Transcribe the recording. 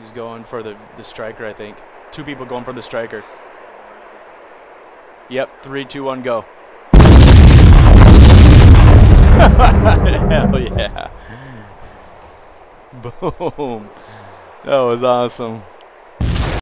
He's going for the, the Stryker, I think. Two people going for the Stryker. Yep, three, two, one, go. Hell yeah. Boom. That was awesome.